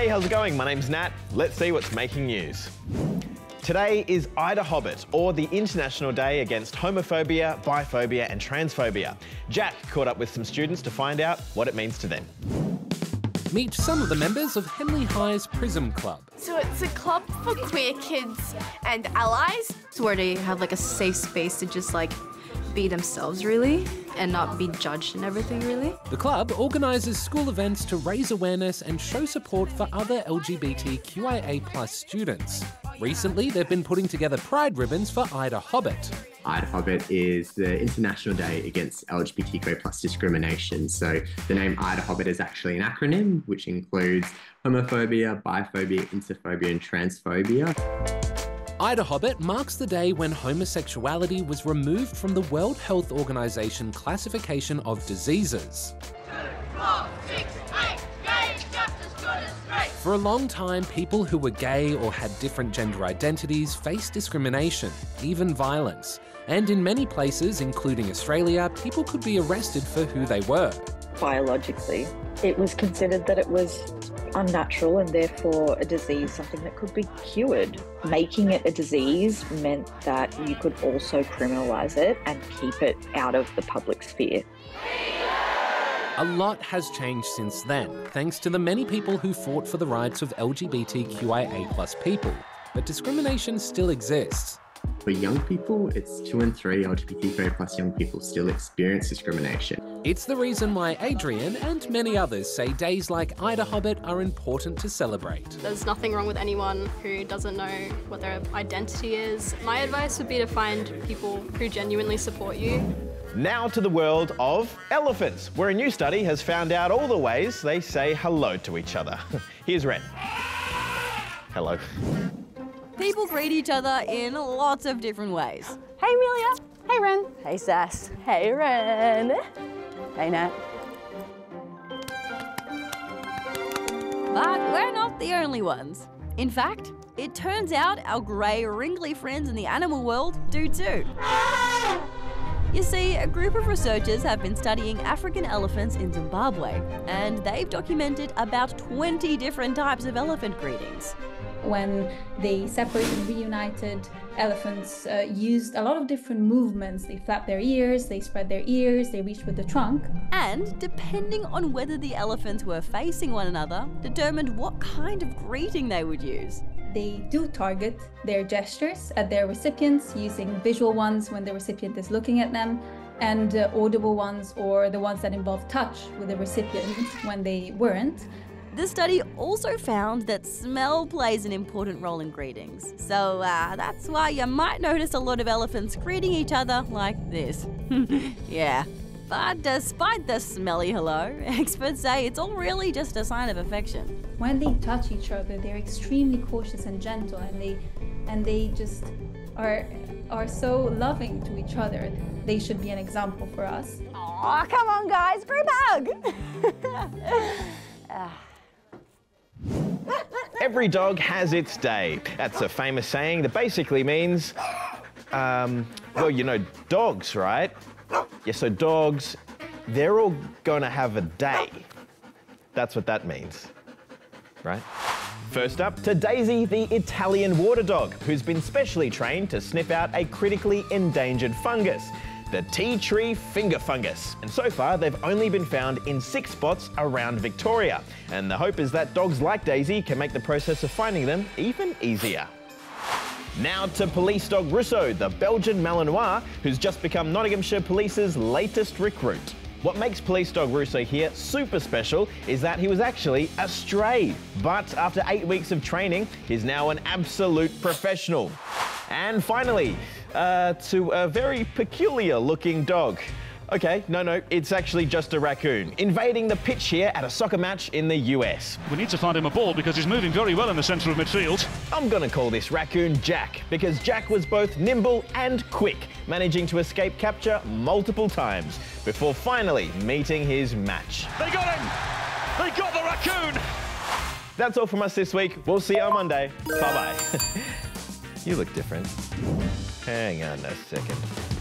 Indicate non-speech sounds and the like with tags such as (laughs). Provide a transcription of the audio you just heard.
Hey, how's it going? My name's Nat. Let's see what's making news. Today is IDAHOBIT, or the International Day Against Homophobia, Biphobia and Transphobia. Jack caught up with some students to find out what it means to them. Meet some of the members of Henley High's Prism Club. So it's a club for queer kids and allies. It's where they have like a safe space to just like be themselves really and not be judged and everything really. The club organises school events to raise awareness and show support for other LGBTQIA students. Recently, they've been putting together pride ribbons for IDAHOBIT. Ida Hobbit is the International Day Against LGBTQA plus discrimination. So the name IDAHOBIT is actually an acronym which includes homophobia, biphobia, interphobia, and transphobia. IDAHOBIT marks the day when homosexuality was removed from the World Health Organization classification of diseases. For a long time, people who were gay or had different gender identities faced discrimination, even violence. And in many places, including Australia, people could be arrested for who they were. Biologically, it was considered that it was unnatural and therefore a disease, something that could be cured. Making it a disease meant that you could also criminalise it and keep it out of the public sphere. A lot has changed since then, thanks to the many people who fought for the rights of LGBTQIA people. But discrimination still exists. For young people, it's two and three LGBTQIA plus young people still experience discrimination. It's the reason why Adrian and many others say days like IDAHOBIT are important to celebrate. There's nothing wrong with anyone who doesn't know what their identity is. My advice would be to find people who genuinely support you. Now to the world of elephants, where a new study has found out all the ways they say hello to each other. (laughs) Here's Ren. Hello. People greet each other in lots of different ways. Hey Amelia. Hey Ren. Hey Sass. Hey Ren. Hey Nat. But we're not the only ones. In fact, it turns out our grey, wrinkly friends in the animal world do too. You see, a group of researchers have been studying African elephants in Zimbabwe, and they've documented about 20 different types of elephant greetings when they separated and reunited, elephants uh, used a lot of different movements. They flapped their ears, they spread their ears, they reached with the trunk. And depending on whether the elephants were facing one another, determined what kind of greeting they would use. They do target their gestures at their recipients using visual ones when the recipient is looking at them and uh, audible ones or the ones that involve touch with the recipient when they weren't. The study also found that smell plays an important role in greetings. So uh, that's why you might notice a lot of elephants greeting each other like this. (laughs) yeah. But despite the smelly hello, (laughs) experts say it's all really just a sign of affection. When they touch each other, they're extremely cautious and gentle, and they and they just are are so loving to each other. They should be an example for us. Aw, come on, guys, group hug. (laughs) Every dog has its day. That's a famous saying that basically means, um, well, you know, dogs, right? Yeah, so dogs, they're all going to have a day. That's what that means, right? First up, to Daisy, the Italian water dog, who's been specially trained to sniff out a critically endangered fungus the tea tree finger fungus. And so far, they've only been found in six spots around Victoria. And the hope is that dogs like Daisy can make the process of finding them even easier. Now to police dog Russo, the Belgian Malinois, who's just become Nottinghamshire Police's latest recruit. What makes police dog Russo here super special is that he was actually a stray. But after eight weeks of training, he's now an absolute professional. And finally, uh, to a very peculiar looking dog. Okay, no, no, it's actually just a raccoon invading the pitch here at a soccer match in the US. We need to find him a ball because he's moving very well in the centre of midfield. I'm going to call this raccoon Jack because Jack was both nimble and quick, managing to escape capture multiple times before finally meeting his match. They got him! They got the raccoon! That's all from us this week. We'll see you on Monday. Bye bye. (laughs) you look different. Hang on a second.